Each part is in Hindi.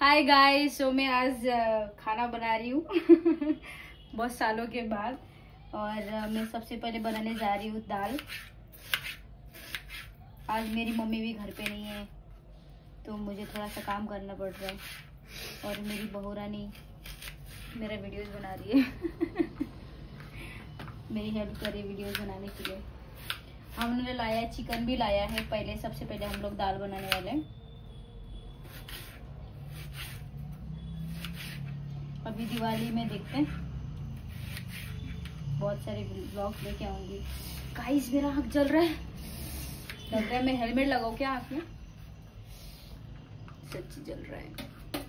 हाय गाइस सो मैं आज खाना बना रही हूँ। बहुत सालों के बाद। और मैं सबसे पहले बनाने जा रही हूँ दाल। आज मेरी मम्मी भी घर पे नहीं है तो मुझे थोड़ा सा काम करना पड़ रहा है। और मेरी बहू रानी मेरा वीडियोस बना रही है। मेरी हेल्प कर रही वीडियोस बनाने के लिए। हमने लाया चिकन भी लाया है, पहले सबसे पहले हम लोग दाल बनाने वाले हैं। अभी दिवाली में देखते हैं। बहुत सारे ब्लॉग लेके आऊँगी। गाइस मेरा आँख जल रहा है। लग रहा है मैं हेलमेट लगाऊँ क्या आँख में? सच्ची जल रहा है।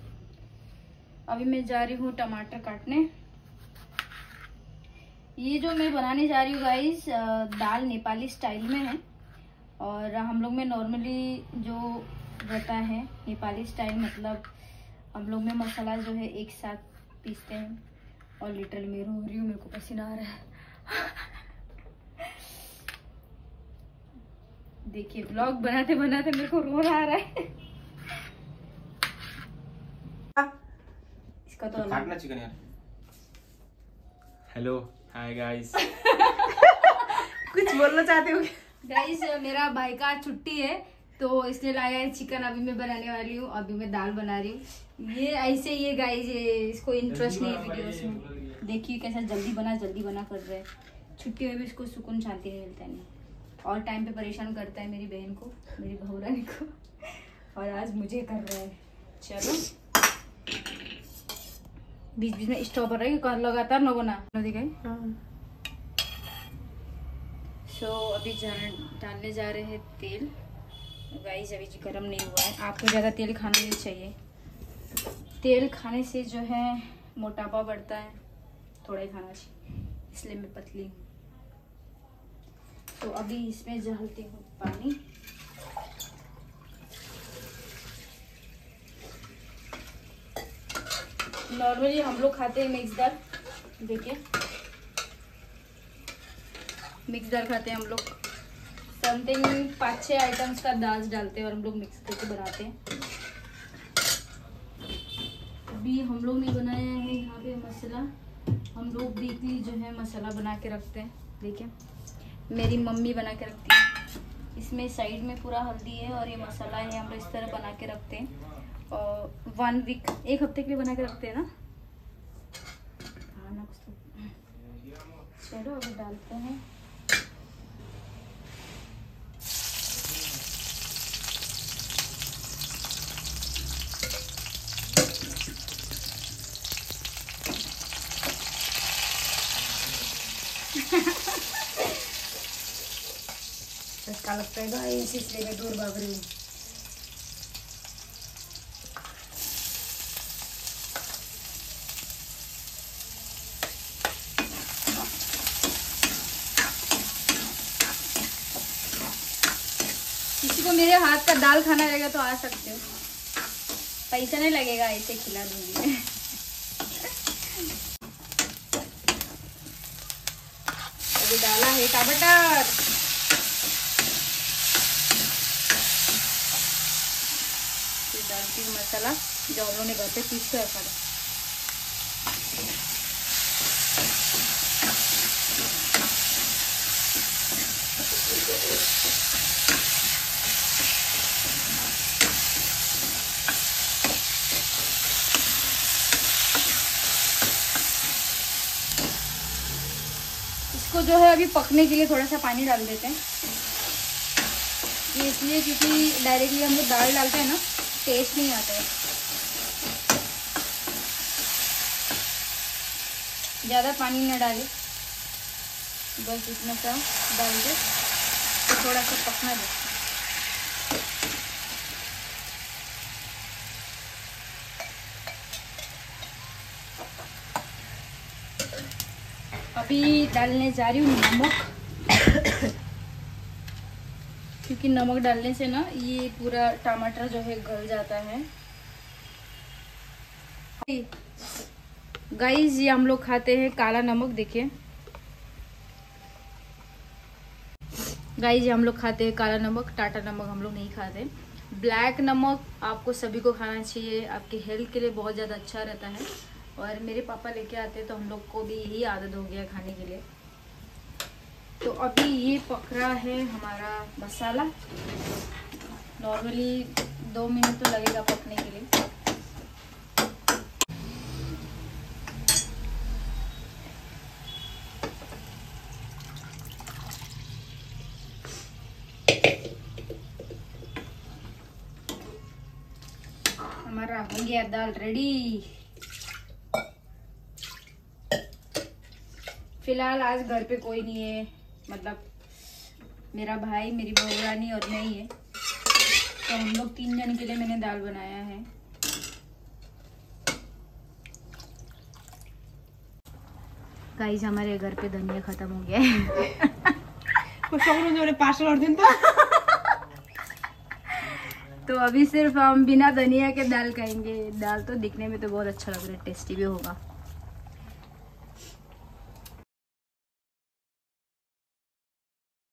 अभी मैं जा रही हूँ टमाटर काटने। ये जो मैं बनाने जा रही हूँ गाइस दाल नेपाली स्टाइल में है। और हम लोग में नॉर्मली जो रहता है नेपाली स्टाइल मतलब हम लोग में मसाला जो है एक साथ पीसते हैं। और लिटरली मैं रो रही हूँ मेरे को पसीना आ रहा है। देखिए ब्लॉग बनाते बनाते मेरे को रो आ रहा है। इसका तो काटना चिकन यार। हेलो हाय गाइस कुछ बोलना चाहते हो गाइस मेरा भाई का छुट्टी है। तो इसलिए लाया है चिकन अभी मैं बनाने वाली हूँ अभी मैं दाल बना रही हूँ। ये ऐसे ये है गाइस ये इसको इंटरेस्ट नहीं है वीडियोस में। देखिए कैसा जल्दी बना जल्दी बना कर रहे हैं। छुट्टी में भी इसको सुकून शांति नहीं मिलता है। नहीं और टाइम पे परेशान करता है मेरी बहन को मेरी बहू रानी को। और आज मुझे कर रहा है। चलो। बीच बीच में स्टॉप रहा है कि लगातार न बना? दिखाई? सो अभी जान डालने जा रहे हैं तेल। गाइस, अभी जी गर्म नहीं हुआ है। आपको ज़्यादा तेल खाना नहीं चाहिए। तेल खाने से जो है, मोटापा बढ़ता है। थोड़ा ही खाना चाहिए। इसलिए मैं पतली हूँ। तो अभी इसमें डालती हूँ पानी। नॉर्मली हम लोग खाते हैं मिक्स दाल। देखिए। मिक्स दाल खाते हैं हम लोग। समथिंग पाँच छः आइटम्स का दाल डालते हैं और हम लोग मिक्स करके बनाते हैं। अभी हम लोग ने बनाया है यहाँ पे मसाला। हम लोग वीकली जो है मसाला बना के रखते हैं। देखिए, मेरी मम्मी बना के रखती है। इसमें साइड में पूरा हल्दी है और ये मसाला है, हम लोग इस तरह बना के रखते हैं। और वन वीक एक हफ़्ते के लिए बना के रखते हैं ना? तो चलो, अभी डालते हैं। अच्छा लगता है गाइस इसलिए मैं दूर भाग रही हूँ। किसी को मेरे हाथ का दाल खाना रहेगा तो आ सकते हो। पैसा नहीं लगेगा, ऐसे खिला दूँगी। अभी डाला है टमाटर हूँ मसाला, जो हम लोगों ने घर पे पीस के रखा था। इसको जो है अभी पकने के लिए थोड़ा सा पानी डाल देते हैं। ये इसलिए क्योंकि डायरेक्टली हम लोग दाल डालते हैं ना टेस्ट नहीं आता। है ज़्यादा पानी न डाले। बस इतना सा डाल दे तो थोड़ा सा पकना दे अभी डालने जा रही हूँ नमक। क्योंकि नमक डालने से ना ये पूरा टमाटर जो है गल जाता है। गाइस ये हम लोग खाते हैं काला नमक, देखिए। गाइस ये हम लोग खाते हैं काला नमक, टाटा नमक हम लोग नहीं खाते। ब्लैक नमक आपको सभी को खाना चाहिए, आपके हेल्थ के लिए बहुत ज़्यादा अच्छा रहता है। और मेरे पापा लेके आते हैं तो हम लोग को भी यही आदत हो गया खाने के लिए। तो अभी ये पक रहा है हमारा मसाला। नॉर्मली दो मिनट तो लगेगा पकने के लिए। हमारा हो गया दाल रेडी। फ़िलहाल आज घर पे कोई नहीं है। मतलब मेरा भाई मेरी बहू रानी और मैं ही है। तो हम लोग तीन जन के लिए मैंने दाल बनाया है। गाइस हमारे घर पे धनिया खत्म हो गया है। तो। तो अभी सिर्फ़ हम बिना धनिया के दाल खाएँगे। दाल तो दिखने में तो बहुत अच्छा लग रहा है टेस्टी भी होगा।